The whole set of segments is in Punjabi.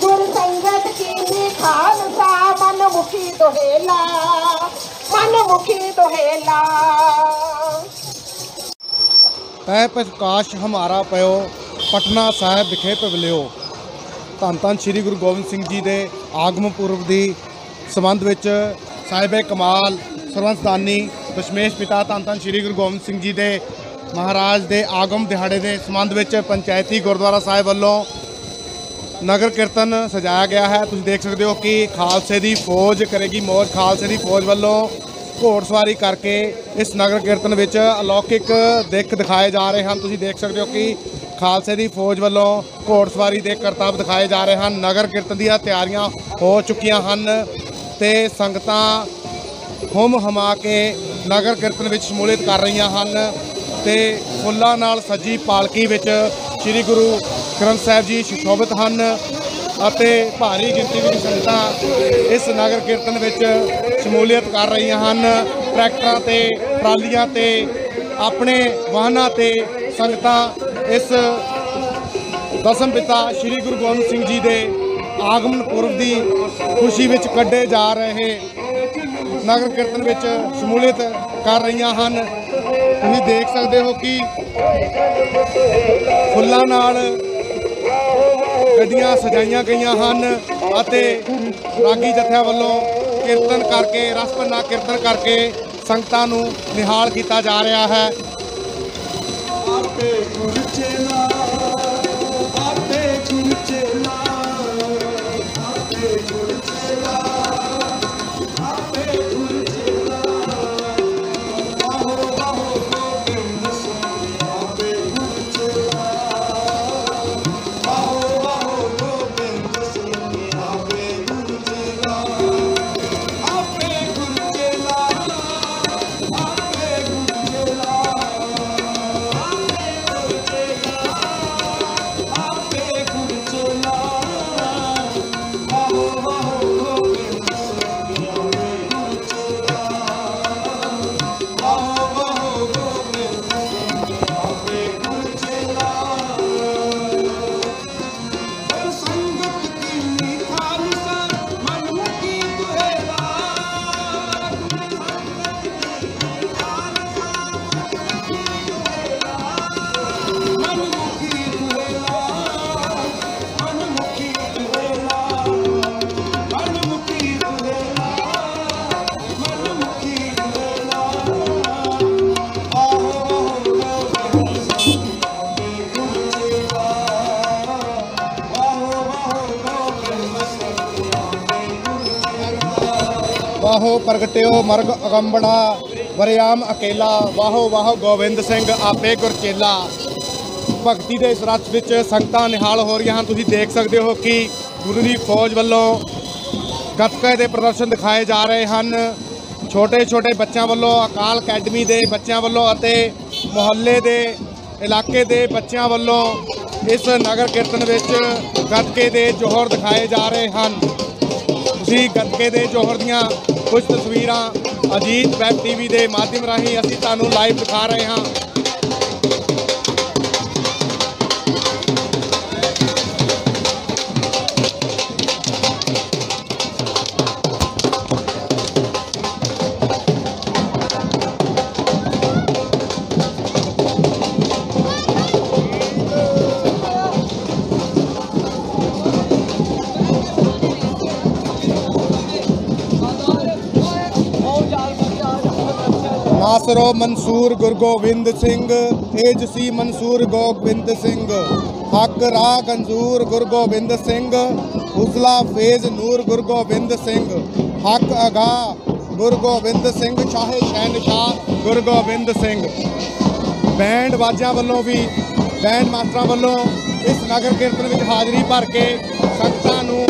ਗੁਰ ਸੰਗਤ ਕੀ ਖਾਲਸਾ ਮਨ ਮੁਖੀ ਦੋਹੇਲਾ ਮਨ ਮੁਖੀ ਪਟਨਾ ਸਾਹਿਬ ਵਿਖੇ ਪਵਲਿਓ, ਧੰਨ ਧੰਨ ਸ੍ਰੀ ਗੁਰੂ ਗੋਬਿੰਦ ਸਿੰਘ ਜੀ ਦੇ ਆਗਮਨ ਪੁਰਬ ਦੀ ਸੰਬੰਧ ਵਿੱਚ ਸਾਹਿਬੇ ਕਮਾਲ, ਸਰਵੰਸਦਾਨੀ, ਦਸ਼ਮੇਸ਼ ਪਿਤਾ ਧੰਨ ਧੰਨ ਸ੍ਰੀ ਗੁਰੂ ਗੋਬਿੰਦ ਸਿੰਘ ਜੀ ਦੇ ਮਹਾਰਾਜ ਦੇ ਆਗਮ ਦਿਹਾੜੇ ਦੇ ਸੰਬੰਧ ਵਿੱਚ ਪੰਚਾਇਤੀ ਗੁਰਦੁਆਰਾ ਸਾਹਿਬ ਵੱਲੋਂ ਨਗਰ ਕੀਰਤਨ ਸਜਾਇਆ ਗਿਆ ਹੈ। ਤੁਸੀਂ ਦੇਖ ਸਕਦੇ ਹੋ ਕਿ ਖਾਲਸੇ ਦੀ ਫੌਜ ਕਰੇਗੀ ਮੌਜ। ਖਾਲਸੇ ਦੀ ਫੌਜ ਵੱਲੋਂ ਘੋੜਸਵਾਰੀ ਕਰਕੇ ਇਸ ਨਗਰ ਕੀਰਤਨ ਵਿੱਚ ਅਲੌਕਿਕ ਦਿੱਖ ਦਿਖਾਏ ਜਾ ਰਹੇ ਹਨ। ਤੁਸੀਂ ਦੇਖ ਸਕਦੇ ਹੋ ਕਿ ਖਾਲਸੇ ਦੀ ਫੌਜ ਵੱਲੋਂ ਘੋੜਸਵਾਰੀ ਦੇ ਕਰਤੱਵ ਦਿਖਾਏ ਜਾ ਰਹੇ ਹਨ। ਨਗਰ ਕੀਰਤਨ ਦੀਆਂ ਤਿਆਰੀਆਂ ਹੋ ਚੁੱਕੀਆਂ ਹਨ ਤੇ ਸੰਗਤਾਂ ਹੁਮ ਹਮਾ ਕੇ ਨਗਰ ਕੀਰਤਨ ਵਿੱਚ ਸ਼ਮੂਲੀਅਤ ਕਰ ਰਹੀਆਂ ਹਨ ਤੇ ਫੁੱਲਾਂ ਨਾਲ ਸੱਜੀ ਪਾਲਕੀ ਵਿੱਚ ਸ੍ਰੀ ਗੁਰੂ ਗ੍ਰੰਥ ਸਾਹਿਬ ਜੀ ਸੁਸ਼ੋਭਿਤ ਹਨ ਅਤੇ ਭਾਰੀ ਗਿਣਤੀ ਵਿੱਚ ਸੰਗਤਾਂ ਇਸ ਨਗਰ ਕੀਰਤਨ ਵਿੱਚ ਸ਼ਮੂਲੀਅਤ ਕਰ ਰਹੀਆਂ ਹਨ। ਟਰੈਕਟਰਾਂ ਤੇ ਟਰਾਲੀਆਂ ਤੇ ਆਪਣੇ ਵਾਹਨਾਂ ਤੇ ਸੰਗਤਾਂ ਇਸ ਦਸਮ ਪਿਤਾ ਸ੍ਰੀ ਗੁਰੂ ਗੋਬਿੰਦ ਸਿੰਘ ਜੀ ਦੇ ਆਗਮਨ ਪੁਰਬ ਦੀ ਖੁਸ਼ੀ ਵਿੱਚ ਕੱਢੇ ਜਾ ਰਹੇ ਨਗਰ ਕੀਰਤਨ ਵਿੱਚ ਸ਼ਮੂਲੀਅਤ ਕਰ ਰਹੀਆਂ ਹਨ। ਤੁਸੀਂ ਦੇਖ ਸਕਦੇ ਹੋ ਕਿ ਫੁੱਲਾਂ ਨਾਲ ਗੱਡੀਆਂ ਸਜਾਈਆਂ ਗਈਆਂ ਹਨ ਅਤੇ ਰਾਗੀ ਜਥਿਆਂ ਵੱਲੋਂ ਕੀਰਤਨ ਕਰਕੇ, ਰਸਪਨਾ ਕੀਰਤਨ ਕਰਕੇ ਸੰਗਤਾਂ ਨੂੰ ਨਿਹਾਲ ਕੀਤਾ ਜਾ ਰਿਹਾ ਹੈ। ਆਪੇ ਗੁਰ ਚੇਲਾ ਆਹੋ ਪ੍ਰਗਟਿਓ ਮਰਗ ਅਗੰਬਣਾ, ਵਰਿਆਮ ਅਕੇਲਾ, ਵਾਹੋ ਵਾਹੋ ਗੋਬਿੰਦ ਸਿੰਘ ਆਪੇ ਗੁਰਚੇਲਾ ਭਗਤੀ ਦੇ ਇਸ ਰਥ ਵਿੱਚ ਸੰਗਤਾਂ ਨਿਹਾਲ ਹੋ ਰਹੀਆਂ ਹਨ। ਤੁਸੀਂ ਦੇਖ ਸਕਦੇ ਹੋ ਕਿ ਗੁਰੂ ਦੀ ਫੌਜ ਵੱਲੋਂ ਗੱਤਕੇ ਦੇ ਪ੍ਰਦਰਸ਼ਨ ਦਿਖਾਏ ਜਾ ਰਹੇ ਹਨ। ਛੋਟੇ ਛੋਟੇ ਬੱਚਿਆਂ ਵੱਲੋਂ, ਅਕਾਲ ਅਕੈਡਮੀ ਦੇ ਬੱਚਿਆਂ ਵੱਲੋਂ ਅਤੇ ਮੁਹੱਲੇ ਦੇ ਇਲਾਕੇ ਦੇ ਬੱਚਿਆਂ ਵੱਲੋਂ ਇਸ ਨਗਰ ਕੀਰਤਨ ਵਿੱਚ ਗੱਤਕੇ ਦੇ ਜੋਹਰ ਦਿਖਾਏ ਜਾ ਰਹੇ ਹਨ। ਤੁਸੀਂ ਗੱਤਕੇ ਦੇ ਜੋਹਰ ਦੀਆਂ ਕੁਝ ਤਸਵੀਰਾਂ ਅਜੀਤ ਵੈਬ ਟੀਵੀ ਦੇ ਮਾਧਿਅਮ ਰਾਹੀਂ ਅਸੀਂ ਤੁਹਾਨੂੰ ਲਾਈਵ ਦਿਖਾ ਰਹੇ ਹਾਂ। ਨਾਸਰੋ ਮਨਸੂਰ ਗੁਰਗੋਬਿੰਦ ਸਿੰਘ ਤੇਜ਼ ਸੀ ਮਨਸੂਰ ਗੋਬਿੰਦ ਸਿੰਘ। ਹੱਕ ਰਾਹ ਗੰਜੂਰ ਗੁਰਗੋਬਿੰਦ ਸਿੰਘ ਉਜ਼ਲਾ ਫੇਜ਼ ਨੂਰ ਗੁਰਗੋਬਿੰਦ ਸਿੰਘ। ਹੱਕ, ਅਗਾ ਗੁਰਗੋਬਿੰਦ ਸਿੰਘ, ਸ਼ਾਹੇ ਸ਼ਹਿਨਸ਼ਾਹ ਗੁਰਗੋਬਿੰਦ ਸਿੰਘ। ਬੈਂਡ ਬਾਜਿਆਂ ਵੱਲੋਂ ਵੀ, ਬੈਂਡ ਮਾਸਟਰਾਂ ਵੱਲੋਂ ਇਸ ਨਗਰ ਕੀਰਤਨ ਵਿੱਚ ਹਾਜ਼ਰੀ ਭਰ ਕੇ ਸੰਗਤਾਂ ਨੂੰ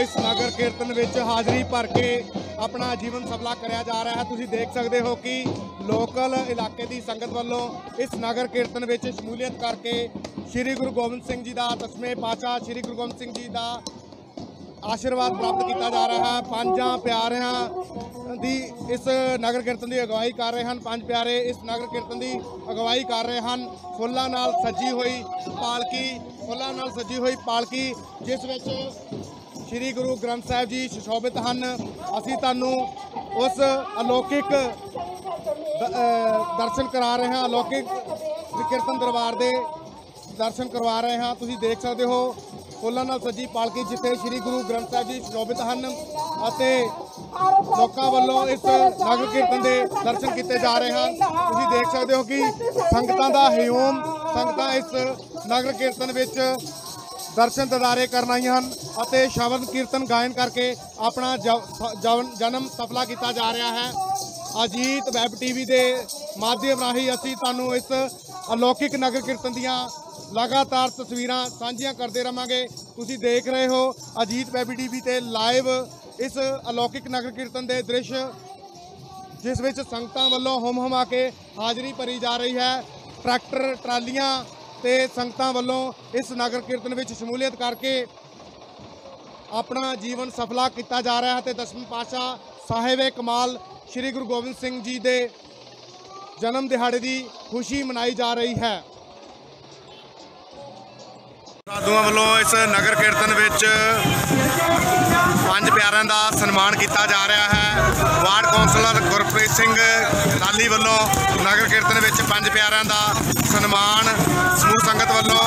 ਇਸ ਨਗਰ ਕੀਰਤਨ ਵਿੱਚ ਹਾਜ਼ਰੀ ਭਰ ਕੇ ਆਪਣਾ ਜੀਵਨ ਸਫਲਾ ਕਰਿਆ ਜਾ ਰਿਹਾ ਹੈ। ਤੁਸੀਂ ਦੇਖ ਸਕਦੇ ਹੋ ਕਿ ਲੋਕਲ ਇਲਾਕੇ ਦੀ ਸੰਗਤ ਵੱਲੋਂ ਇਸ ਨਗਰ ਕੀਰਤਨ ਵਿੱਚ ਸ਼ਮੂਲੀਅਤ ਕਰਕੇ ਸ੍ਰੀ ਗੁਰੂ ਗੋਬਿੰਦ ਸਿੰਘ ਜੀ ਦਾ ਦਸਵੇਂ ਪਾਤਸ਼ਾਹ ਸ੍ਰੀ ਗੁਰੂ ਗੋਬਿੰਦ ਸਿੰਘ ਜੀ ਦਾ ਆਸ਼ੀਰਵਾਦ ਪ੍ਰਾਪਤ ਕੀਤਾ ਜਾ ਰਿਹਾ ਹੈ। ਪੰਜਾਂ ਪਿਆਰਿਆਂ ਦੀ ਇਸ ਨਗਰ ਕੀਰਤਨ ਦੀ ਅਗਵਾਈ ਕਰ ਰਹੇ ਹਨ। ਪੰਜ ਪਿਆਰੇ ਇਸ ਨਗਰ ਕੀਰਤਨ ਦੀ ਅਗਵਾਈ ਕਰ ਰਹੇ ਹਨ। ਫੁੱਲਾਂ ਨਾਲ ਸੱਜੀ ਹੋਈ ਪਾਲਕੀ, ਫੁੱਲਾਂ ਨਾਲ ਸੱਜੀ ਹੋਈ ਪਾਲਕੀ, ਜਿਸ ਵਿੱਚ ਸ੍ਰੀ ਗੁਰੂ ਗ੍ਰੰਥ ਸਾਹਿਬ ਜੀ ਸੁਸ਼ੋਭਿਤ ਹਨ। ਅਸੀਂ ਤੁਹਾਨੂੰ ਉਸ ਅਲੌਕਿਕ ਦਰਸ਼ਨ ਕਰਾ ਰਹੇ ਹਾਂ। ਅਲੌਕਿਕ ਕੀਰਤਨ ਦਰਬਾਰ ਦੇ ਦਰਸ਼ਨ ਕਰਵਾ ਰਹੇ ਹਾਂ। ਤੁਸੀਂ ਦੇਖ ਸਕਦੇ ਹੋ ਫੁੱਲਾਂ ਨਾਲ ਸੱਜੀ ਪਾਲਕੀ ਜਿੱਥੇ ਸ੍ਰੀ ਗੁਰੂ ਗ੍ਰੰਥ ਸਾਹਿਬ ਜੀ ਸ਼ੋਭਿਤ ਹਨ ਅਤੇ ਲੋਕਾਂ ਵੱਲੋਂ ਇਸ ਨਗਰ ਕੀਰਤਨ ਦੇ ਦਰਸ਼ਨ ਕੀਤੇ ਜਾ ਰਹੇ ਹਨ। ਤੁਸੀਂ ਦੇਖ ਸਕਦੇ ਹੋ ਕਿ ਸੰਗਤਾਂ ਦਾ ਹਯੂਮ, ਸੰਗਤਾਂ ਇਸ ਨਗਰ ਕੀਰਤਨ ਵਿੱਚ ਦਰਸ਼ਨ ਦਿਦਾਰੇ ਕਰਨ ਆਈਆਂ ਹਨ ਅਤੇ ਸ਼ਬਦ ਕੀਰਤਨ ਗਾਇਨ ਕਰਕੇ ਆਪਣਾ ਜਵ- ਜਨਮ ਸਫਲਾ ਕੀਤਾ ਜਾ ਰਿਹਾ ਹੈ। ਅਜੀਤ ਵੈਬ ਟੀਵੀ ਦੇ ਮਾਧਿਅਮ ਰਾਹੀਂ ਅਸੀਂ ਤੁਹਾਨੂੰ ਇਸ ਅਲੌਕਿਕ ਨਗਰ ਕੀਰਤਨ ਦੀਆਂ ਲਗਾਤਾਰ ਤਸਵੀਰਾਂ ਸਾਂਝੀਆਂ ਕਰਦੇ ਰਵਾਂਗੇ। ਤੁਸੀਂ ਦੇਖ ਰਹੇ ਹੋ ਅਜੀਤ ਵੈਬ ਟੀਵੀ ਤੇ ਲਾਈਵ ਇਸ ਅਲੌਕਿਕ ਨਗਰ ਕੀਰਤਨ ਦੇ ਦ੍ਰਿਸ਼, ਜਿਸ ਵਿੱਚ ਸੰਗਤਾਂ ਵੱਲੋਂ ਹੁਮ ਹੁਮਾ ਕੇ ਹਾਜ਼ਰੀ ਭਰੀ ਜਾ ਰਹੀ ਹੈ। ਟਰੈਕਟਰ, ਟਰਾਲੀਆਂ ਤੇ ਸੰਗਤਾਂ ਵੱਲੋਂ ਇਸ ਨਗਰ ਕੀਰਤਨ ਵਿੱਚ ਸ਼ਮੂਲੀਅਤ ਕਰਕੇ ਆਪਣਾ ਜੀਵਨ ਸਫਲਾ ਕੀਤਾ ਜਾ ਰਿਹਾ ਹੈ ਤੇ ਦਸਵੇਂ ਪਾਤਸ਼ਾਹ ਸਾਹਿਬ ਕਮਾਲ ਸ੍ਰੀ ਗੁਰੂ ਗੋਬਿੰਦ ਸਿੰਘ ਜੀ ਦੇ ਜਨਮ ਦਿਹਾੜੇ ਦੀ ਖੁਸ਼ੀ ਮਨਾਈ ਜਾ ਰਹੀ ਹੈ। ਸਾਧੂਆਂ ਵੱਲੋਂ ਇਸ ਨਗਰ ਕੀਰਤਨ ਵਿੱਚ ਪੰਜ ਪਿਆਰਿਆਂ ਦਾ ਸਨਮਾਨ ਕੀਤਾ ਜਾ ਰਿਹਾ ਹੈ। ਵਾਰਡ ਕੌਂਸਲਰ ਗੁਰਪ੍ਰੀਤ ਸਿੰਘ ਲਾਲੀ ਵੱਲੋਂ ਨਗਰ ਕੀਰਤਨ ਵਿੱਚ ਪੰਜ ਪਿਆਰਿਆਂ ਦਾ ਸਨਮਾਨ, ਸਮੂਹ ਸੰਗਤ ਵੱਲੋਂ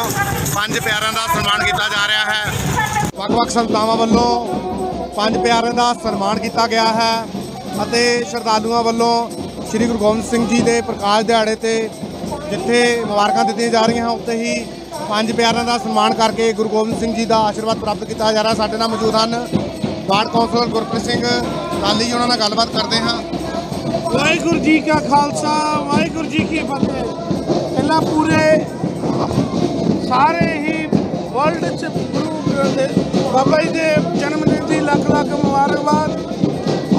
ਪੰਜ ਪਿਆਰਿਆਂ ਦਾ ਸਨਮਾਨ ਕੀਤਾ ਜਾ ਰਿਹਾ ਹੈ। ਵੱਖ-ਵੱਖ ਸੰਸਥਾਵਾਂ ਵੱਲੋਂ ਪੰਜ ਪਿਆਰਿਆਂ ਦਾ ਸਨਮਾਨ ਕੀਤਾ ਗਿਆ ਹੈ ਅਤੇ ਸ਼ਰਧਾਲੂਆਂ ਵੱਲੋਂ ਸ੍ਰੀ ਗੁਰੂ ਗੋਬਿੰਦ ਸਿੰਘ ਜੀ ਦੇ ਪ੍ਰਕਾਸ਼ ਦਿਹਾੜੇ ਤੇ ਜਿੱਥੇ ਮੁਬਾਰਕਾਂ ਦਿੱਤੀਆਂ ਜਾ ਰਹੀਆਂ ਹਨ, ਉੱਥੇ ਹੀ ਪੰਜ ਪਿਆਰਿਆਂ ਦਾ ਸਨਮਾਨ ਕਰਕੇ ਗੁਰੂ ਗੋਬਿੰਦ ਸਿੰਘ ਜੀ ਦਾ ਆਸ਼ੀਰਵਾਦ ਪ੍ਰਾਪਤ ਕੀਤਾ ਜਾ ਰਿਹਾ। ਸਾਡੇ ਨਾਲ ਮੌਜੂਦ ਹਨ ਵਾਰਡ ਕੌਂਸਲਰ ਗੁਰਪ੍ਰੀਤ ਸਿੰਘ ਲਾਲੀ ਜੀ, ਉਹਨਾਂ ਨਾਲ ਗੱਲਬਾਤ ਕਰਦੇ ਹਾਂ। ਵਾਹਿਗੁਰੂ ਜੀ ਕਾ ਖਾਲਸਾ, ਵਾਹਿਗੁਰੂ ਜੀ ਕੀ ਫਤਿਹ। ਪਹਿਲਾਂ ਪੂਰੇ ਸਾਰੇ ਹੀ ਵਰਲਡ ਚ ਗੁਰੂ ਬਾਬਾ ਜੀ ਦੇ ਜਨਮ ਦਿਨ ਦੀ ਲੱਖ ਲੱਖ ਮੁਬਾਰਕਬਾਦ।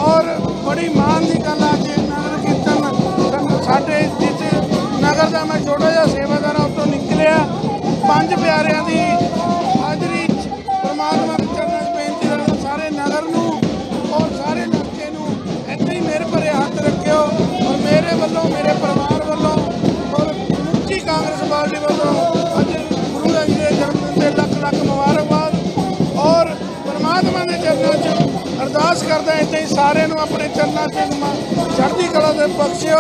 ਔਰ ਬੜੀ ਮਾਣ ਦੀ ਗੱਲ ਆ ਕਿ ਨਗਰ ਕੀਰਤਨ ਸਾਡੇ ਜਿੱਥੇ ਨਗਰ ਦਾ ਮੈਂ ਛੋਟਾ ਜਿਹਾ ਸੇਵਾਦਾਰ ਹਾਂ, ਉੱਥੋਂ ਨਿਕਲਿਆ। ਪੰਜ ਪਿਆਰਿਆਂ ਦੀ ਪਰਮਾਤਮਾ ਅਰਦਾਸ ਕਰਦਾ ਇੱਥੇ ਹੀ ਸਾਰਿਆਂ ਨੂੰ ਆਪਣੇ ਚਰਨਾਂ 'ਚ ਚੜ੍ਹਦੀ ਕਲਾ ਦੇ ਬਖਸ਼ਿਓ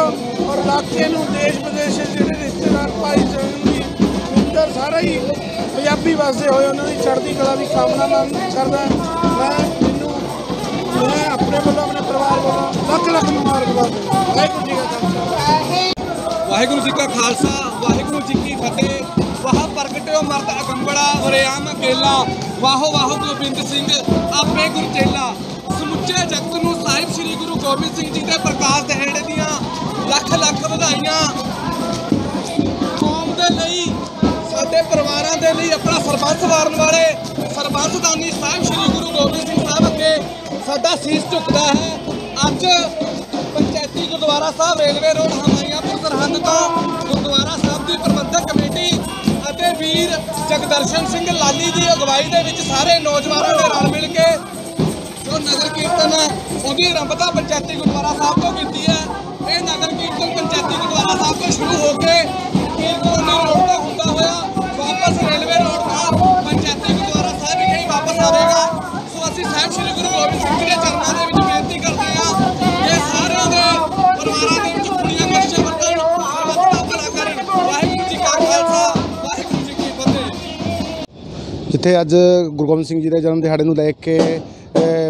ਔਰ ਇਲਾਕੇ ਨੂੰ ਦੇਸ਼ ਵਿਦੇਸ਼ ਜਿਹੜੇ ਰਿਸ਼ਤੇਦਾਰ, ਭਾਈ ਜੀ ਮਿੱਤਰ ਸਾਰਾ ਹੀ ਪੰਜਾਬੀ ਵਸਦੇ ਹੋਏ ਉਹਨਾਂ ਦੀ ਚੜ੍ਹਦੀ ਕਲਾ ਦੀ ਕਾਮਨਾ ਮੰਨ ਕਰਦਾ ਮੈਂ ਮੈਨੂੰ ਮੈਂ ਆਪਣੇ ਵੱਲੋਂ, ਆਪਣੇ ਪਰਿਵਾਰ ਵੱਲੋਂ ਲੱਖ ਲੱਖ ਮੁਬਾਰਕਬਾਦ ਵਾਹਿਗੁਰੂ ਜੀ ਕਾ ਖਾਲਸਾ। ਵਾਹਿਗੁਰੂ ਜੀ ਕਾ ਖਾਲਸਾ, ਵਾਹਿਗੁਰੂ ਜੀ ਕੀ ਫਤਿਹ। ਵਾਹ ਪ੍ਰਗਟਿਓ ਮਰਦ ਅਗੰਬੜਾ ਵਰਿਆਮ ਅਕੇਲਾ ਵਾਹੋ ਵਾਹੋ ਗੋਬਿੰਦ ਸਿੰਘ, ਆਪੇ ਗੁਰ ਚੇਲਾ। ਸਮੁੱਚੇ ਜਗਤ ਨੂੰ ਸਾਹਿਬ ਸ੍ਰੀ ਗੁਰੂ ਗੋਬਿੰਦ ਸਿੰਘ ਜੀ ਦੇ ਪ੍ਰਕਾਸ਼ ਦਿਹਾੜੇ ਦੀਆਂ ਲੱਖ ਲੱਖ ਵਧਾਈਆਂ। ਕੌਮ ਦੇ ਲਈ, ਸਾਡੇ ਪਰਿਵਾਰਾਂ ਦੇ ਲਈ, ਆਪਣਾ ਸਰਬੰਸ ਵਾਰਨ ਵਾਲੇ, ਸਰਬੰਸਦਾਨੀ ਸਾਹਿਬ ਸ੍ਰੀ ਗੁਰੂ ਗੋਬਿੰਦ ਸਿੰਘ ਸਾਹਿਬ ਅੱਗੇ ਸਾਡਾ ਸੀਸ ਝੁਕਦਾ ਹੈ। ਅੱਜ ਪੰਚਾਇਤੀ ਗੁਰਦੁਆਰਾ ਸਾਹਿਬ ਰੇਲਵੇ ਰੋਡ ਹਮਾਇਆਪੁਰ ਸਰਹੰਦ ਤੋਂ ਵੀਰ ਜਗਦਰਸ਼ਨ ਸਿੰਘ ਲਾਲੀ ਦੀ ਅਗਵਾਈ ਦੇ ਵਿੱਚ ਸਾਰੇ ਨੌਜਵਾਨਾਂ ਨੇ ਰਲ ਮਿਲ ਕੇ ਜੋ ਨਗਰ ਕੀਰਤਨ ਹੈ, ਉਹਦੀ ਆਰੰਭਤਾ ਪੰਚਾਇਤੀ ਗੁਰਦੁਆਰਾ ਸਾਹਿਬ ਤੋਂ ਕੀਤੀ ਹੈ। ਇਹ ਨਗਰ ਕੀਰਤਨ ਪੰਚਾਇਤੀ ਗੁਰਦੁਆਰਾ ਸਾਹਿਬ ਤੋਂ ਸ਼ੁਰੂ ਹੋ ਕੇ ਪੀਰ ਰੋਡ ਤੋਂ ਹੁੰਦਾ ਹੋਇਆ, ਵਾਪਸ ਰੇਲਵੇ ਰੋਡ ਦਾ ਪੰਚਾਇਤੀ ਗੁਰਦੁਆਰਾ ਸਾਹਿਬ ਵਿਖੇ ਹੀ ਵਾਪਸ ਆਵੇਗਾ। ਸੋ ਅਸੀਂ ਸਾਹਿਬ ਸ੍ਰੀ ਗੁਰੂ ਗੋਬਿੰਦ ਸਿੰਘ ਜੀ ਦੇ ਚਰਨਾਂ ਦੇ ਜਿੱਥੇ ਅੱਜ ਗੁਰੂ ਗੋਬਿੰਦ ਸਿੰਘ ਜੀ ਦੇ ਜਨਮ ਦਿਹਾੜੇ ਨੂੰ ਲੈ ਕੇ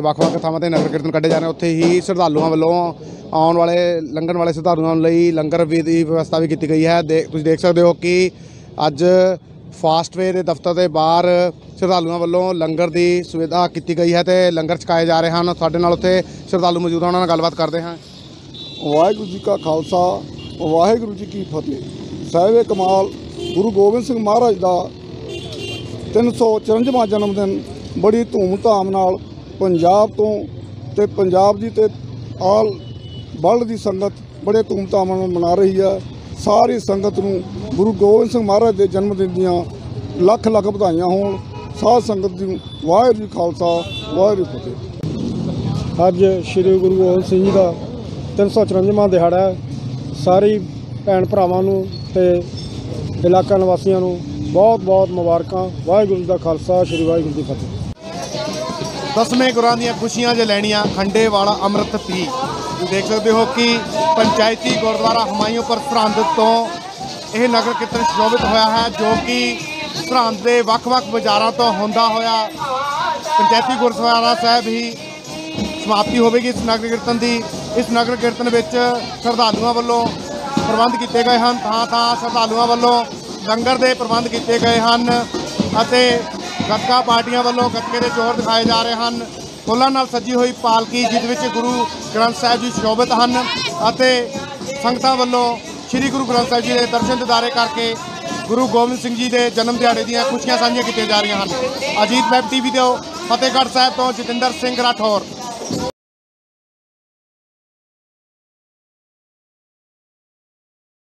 ਵੱਖ-ਵੱਖ ਥਾਵਾਂ ਤੇ ਨਗਰ ਕੀਰਤਨ ਕੱਢੇ ਜਾ ਰਹੇ ਉੱਥੇ ਹੀ ਸ਼ਰਧਾਲੂਆਂ ਵੱਲੋਂ ਆਉਣ ਵਾਲੇ, ਲੰਘਣ ਵਾਲੇ ਸ਼ਰਧਾਲੂਆਂ ਲਈ ਲੰਗਰ ਵੀ ਦੀ ਵਿਵਸਥਾ ਵੀ ਕੀਤੀ ਗਈ ਹੈ। ਦੇ- ਤੁਸੀਂ ਦੇਖ ਸਕਦੇ ਹੋ ਕਿ ਅੱਜ ਫਾਸਟਵੇ ਦੇ ਦਫ਼ਤਰ ਦੇ ਬਾਹਰ ਸ਼ਰਧਾਲੂਆਂ ਵੱਲੋਂ ਲੰਗਰ ਦੀ ਸੁਵਿਧਾ ਕੀਤੀ ਗਈ ਹੈ ਤੇ ਲੰਗਰ ਛਕਾਏ ਜਾ ਰਹੇ ਹਨ। ਸਾਡੇ ਨਾਲ ਉੱਥੇ ਸ਼ਰਧਾਲੂ ਮੌਜੂਦ ਹਨ, ਉਹਨਾਂ ਨਾਲ ਗੱਲਬਾਤ ਕਰਦੇ ਹਾਂ। ਵਾਹਿਗੁਰੂ ਜੀ ਕਾ ਖਾਲਸਾ, ਵਾਹਿਗੁਰੂ ਜੀ ਕੀ ਫਤਿਹ। ਸਾਹਿਬ ਕਮਾਲ, ਗੁਰੂ ਗੋਬਿੰਦ ਸਿੰਘ ਮਹਾਰਾਜ ਦਾ 354ਵਾਂ ਜਨਮ ਦਿਨ, ਬੜੀ ਧੂਮ-ਧਾਮ ਨਾਲ ਪੰਜਾਬ ਤੋਂ ਤੇ ਪੰਜਾਬ ਦੀ ਤੇ ਆਲ ਵਰਲਡ ਦੀ ਸੰਗਤ ਬੜੇ ਧੂਮ ਧਾਮ ਨਾਲ ਮਨਾ ਰਹੀ ਹੈ ਸਾਰੀ ਸੰਗਤ ਨੂੰ ਗੁਰੂ ਗੋਬਿੰਦ ਸਿੰਘ ਮਹਾਰਾਜ ਦੇ ਜਨਮ ਦਿਨ ਦੀਆਂ ਲੱਖ ਲੱਖ ਵਧਾਈਆਂ ਹੋਣ। ਸਾਧ ਸੰਗਤ ਨੂੰ ਵਾਹਿਗੁਰੂ ਜੀ ਖਾਲਸਾ, ਵਾਹਿਗੁਰੂ ਫਤਿਹ। ਅੱਜ ਸ੍ਰੀ ਗੁਰੂ ਗੋਬਿੰਦ ਸਿੰਘ ਜੀ ਦਾ 354ਵਾਂ ਦਿਹਾੜਾ ਹੈ। ਸਾਰੀ ਭੈਣ ਭਰਾਵਾਂ ਨੂੰ ਤੇ ਇਲਾਕਾ ਨਿਵਾਸੀਆਂ ਨੂੰ ਬਹੁਤ ਬਹੁਤ ਮੁਬਾਰਕਾਂ। ਵਾਹਿਗੁਰੂ ਜੀ ਦਾ ਖਾਲਸਾ, ਸ੍ਰੀ ਵਾਹਿਗੁਰੂ ਜੀ ਫਤਿਹ। ਦਸਵੇਂ ਗੁਰਾਂ ਦੀਆਂ ਖੁਸ਼ੀਆਂ ਜੇ ਲੈਣੀਆਂ, ਖੰਡੇ ਵਾਲਾ ਅੰਮ੍ਰਿਤ ਪੀ ਤੁਸੀਂ ਦੇਖ ਸਕਦੇ ਹੋ ਕਿ ਪੰਚਾਇਤੀ ਗੁਰਦੁਆਰਾ ਹਮਾਇੂਪੁਰ ਸਰਹੰਦ ਤੋਂ ਇਹ ਨਗਰ ਕੀਰਤਨ ਸ਼ੋਭਿਤ ਹੋਇਆ ਹੈ, ਜੋ ਕਿ ਸਰਹੰਦ ਦੇ ਵੱਖ-ਵੱਖ ਬਾਜ਼ਾਰਾਂ ਤੋਂ ਹੁੰਦਾ ਹੋਇਆ ਪੰਚਾਇਤੀ ਗੁਰਦੁਆਰਾ ਸਾਹਿਬ ਹੀ ਸਮਾਪਤੀ ਹੋਵੇਗੀ ਇਸ ਨਗਰ ਕੀਰਤਨ ਦੀ। ਇਸ ਨਗਰ ਕੀਰਤਨ ਵਿੱਚ ਸ਼ਰਧਾਲੂਆਂ ਵੱਲੋਂ ਪ੍ਰਬੰਧ ਕੀਤੇ ਗਏ ਹਨ। ਥਾਂ ਥਾਂ ਸ਼ਰਧਾਲੂਆਂ ਵੱਲੋਂ ਲੰਗਰ ਦੇ ਪ੍ਰਬੰਧ ਕੀਤੇ ਗਏ ਹਨ ਅਤੇ ਗੱਤਕਾ ਪਾਰਟੀਆਂ ਵੱਲੋਂ ਗੱਤਕੇ ਦੇ ਜੋਰ ਦਿਖਾਏ ਜਾ ਰਹੇ ਹਨ। ਫੁੱਲਾਂ ਨਾਲ ਸੱਜੀ ਹੋਈ ਪਾਲਕੀ, ਜਿਸ ਵਿੱਚ ਗੁਰੂ ਗ੍ਰੰਥ ਸਾਹਿਬ ਜੀ ਸ਼ੋਭਿਤ ਹਨ ਅਤੇ ਸੰਗਤਾਂ ਵੱਲੋਂ ਸ੍ਰੀ ਗੁਰੂ ਗ੍ਰੰਥ ਸਾਹਿਬ ਜੀ ਦੇ ਦਰਸ਼ਨ ਦਿਦਾਰੇ ਕਰਕੇ ਗੁਰੂ ਗੋਬਿੰਦ ਸਿੰਘ ਜੀ ਦੇ ਜਨਮ ਦਿਹਾੜੇ ਦੀਆਂ ਖੁਸ਼ੀਆਂ ਸਾਂਝੀਆਂ ਕੀਤੀਆਂ ਜਾ ਰਹੀਆਂ ਹਨ। ਅਜੀਤ ਵੈਬ ਟੀਵੀ ਤੋਂ ਫਤਿਹਗੜ੍ਹ ਸਾਹਿਬ ਤੋਂ ਜਤਿੰਦਰ ਸਿੰਘ ਰਾਠੌਰ।